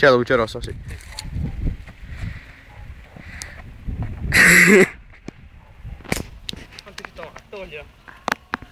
C'è la luce rossa, sì. Quanto ti toglie? Eh.